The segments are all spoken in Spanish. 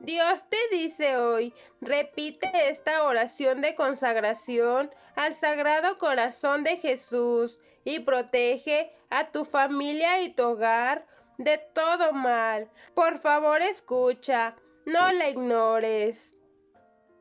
Dios te dice hoy, repite esta oración de consagración al Sagrado Corazón de Jesús y protege a tu familia y tu hogar de todo mal. Por favor, escucha, no la ignores.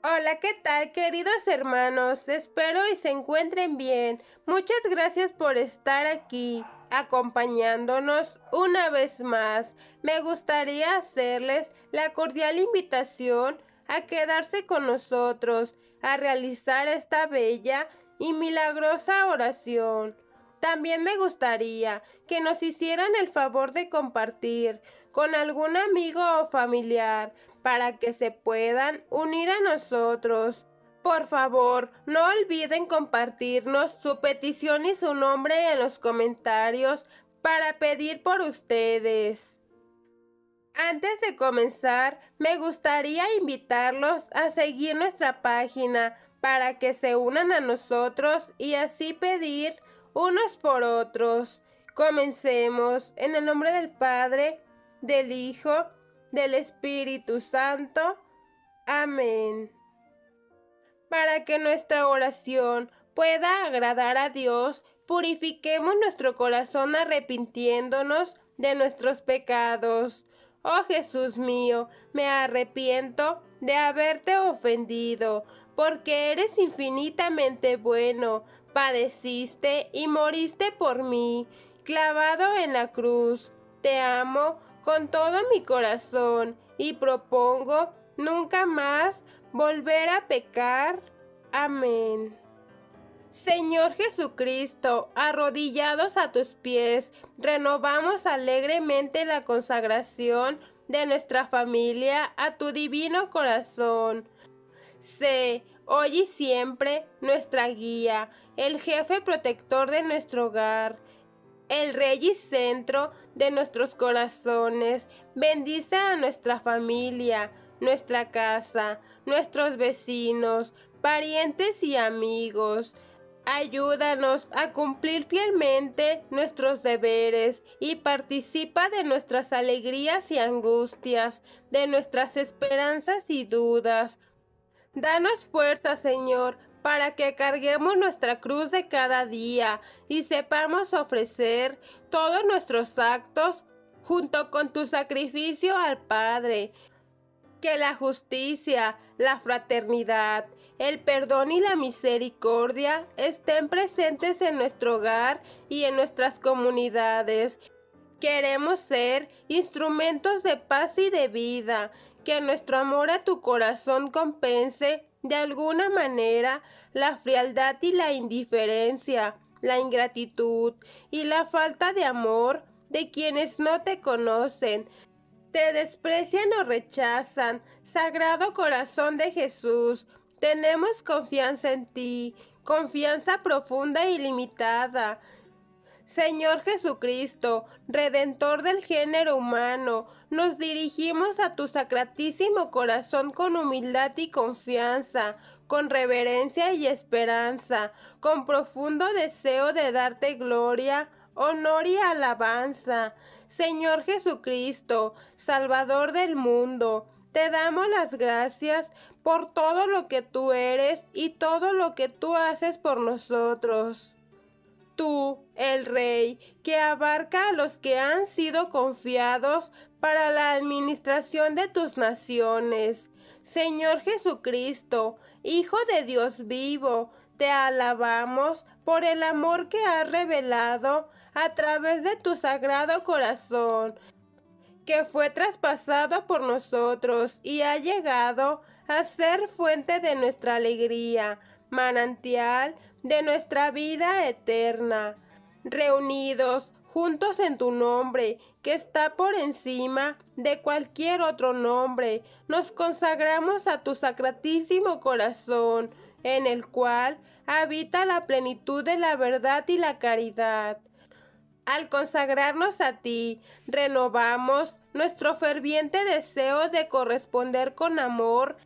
Hola, ¿qué tal queridos hermanos? Espero y se encuentren bien. Muchas gracias por estar aquí acompañándonos una vez más. Me gustaría hacerles la cordial invitación a quedarse con nosotros, a realizar esta bella y milagrosa oración. También me gustaría que nos hicieran el favor de compartir con algún amigo o familiar para que se puedan unir a nosotros. Por favor, no olviden compartirnos su petición y su nombre en los comentarios para pedir por ustedes. Antes de comenzar, me gustaría invitarlos a seguir nuestra página para que se unan a nosotros y así pedir unos por otros. Comencemos en el nombre del Padre, del Hijo, del Espíritu Santo. Amén. Para que nuestra oración pueda agradar a Dios, purifiquemos nuestro corazón arrepintiéndonos de nuestros pecados. Oh Jesús mío, me arrepiento de haberte ofendido, porque eres infinitamente bueno, padeciste y moriste por mí, clavado en la cruz. Te amo con todo mi corazón y propongo nunca más volver a pecar. Amén. Señor Jesucristo, arrodillados a tus pies, renovamos alegremente la consagración de nuestra familia a tu divino corazón. Sé, hoy y siempre, nuestra guía, el jefe protector de nuestro hogar, el rey y centro de nuestros corazones. Bendice a nuestra familia, nuestra casa, nuestros vecinos, parientes y amigos. Ayúdanos a cumplir fielmente nuestros deberes y participa de nuestras alegrías y angustias, de nuestras esperanzas y dudas. Danos fuerza, Señor, para que carguemos nuestra cruz de cada día y sepamos ofrecer todos nuestros actos junto con tu sacrificio al Padre que la justicia, la fraternidad, el perdón y la misericordia estén presentes en nuestro hogar y en nuestras comunidades. Queremos ser instrumentos de paz y de vida, que nuestro amor a tu corazón compense de alguna manera la frialdad y la indiferencia, la ingratitud y la falta de amor de quienes no te conocen, te desprecian o rechazan. Sagrado corazón de Jesús, tenemos confianza en ti, confianza profunda y limitada. Señor Jesucristo, Redentor del género humano, nos dirigimos a tu sacratísimo corazón con humildad y confianza, con reverencia y esperanza, con profundo deseo de darte gloria, honor y alabanza. Señor Jesucristo, Salvador del mundo, te damos las gracias por todo lo que tú eres y todo lo que tú haces por nosotros. Tú, el Rey, que abarca a los que han sido confiados para la administración de tus naciones. Señor Jesucristo, Hijo de Dios vivo, te alabamos por el amor que has revelado a través de tu sagrado corazón, que fue traspasado por nosotros y ha llegado a ser fuente de nuestra alegría, manantial de nuestra vida eterna. Reunidos juntos en tu nombre, que está por encima de cualquier otro nombre, nos consagramos a tu sacratísimo corazón, en el cual habita la plenitud de la verdad y la caridad. Al consagrarnos a ti, renovamos nuestro ferviente deseo de corresponder con amor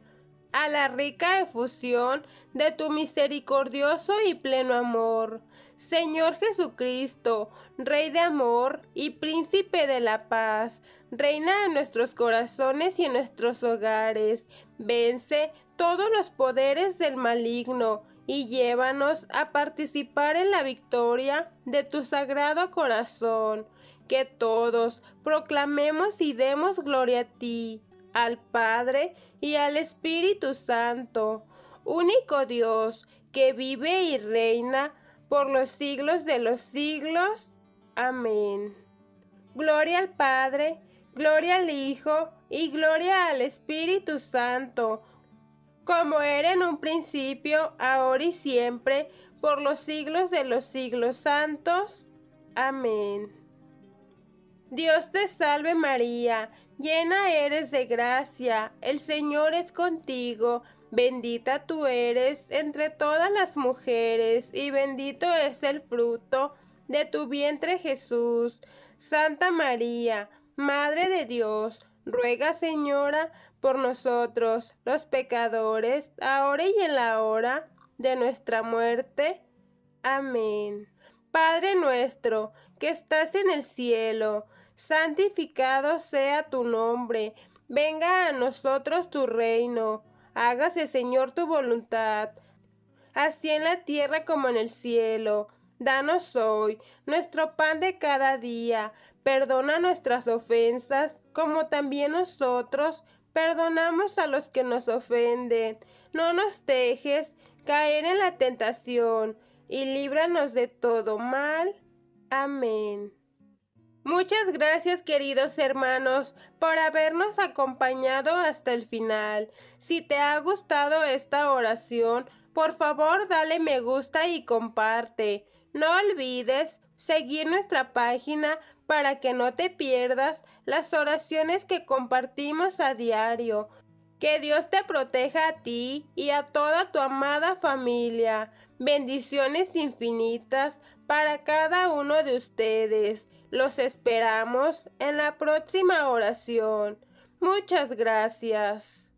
a la rica efusión de tu misericordioso y pleno amor. Señor Jesucristo, Rey de amor y Príncipe de la paz, reina en nuestros corazones y en nuestros hogares, vence todos los poderes del maligno y llévanos a participar en la victoria de tu sagrado corazón. Que todos proclamemos y demos gloria a ti, al Padre y al Espíritu Santo, único Dios que vive y reina por los siglos de los siglos. Amén. Gloria al Padre, gloria al Hijo y gloria al Espíritu Santo, como era en un principio, ahora y siempre, por los siglos de los siglos santos. Amén. Dios te salve María, llena eres de gracia, el Señor es contigo Bendita tú eres entre todas las mujeres, y bendito es el fruto de tu vientre Jesús. Santa María, Madre de Dios, ruega Señora por nosotros los pecadores, ahora y en la hora de nuestra muerte. Amén. Padre nuestro, que estás en el cielo, santificado sea tu nombre, venga a nosotros tu reino Hágase, Señor, tu voluntad, así en la tierra como en el cielo. Danos hoy nuestro pan de cada día. Perdona nuestras ofensas, como también nosotros perdonamos a los que nos ofenden. No nos dejes caer en la tentación, y líbranos de todo mal. Amén. Muchas gracias queridos hermanos por habernos acompañado hasta el final. Si te ha gustado esta oración, por favor dale me gusta y comparte. No olvides seguir nuestra página para que no te pierdas las oraciones que compartimos a diario. Que Dios te proteja a ti y a toda tu amada familia. Bendiciones infinitas para cada uno de ustedes. Los esperamos en la próxima oración. Muchas gracias.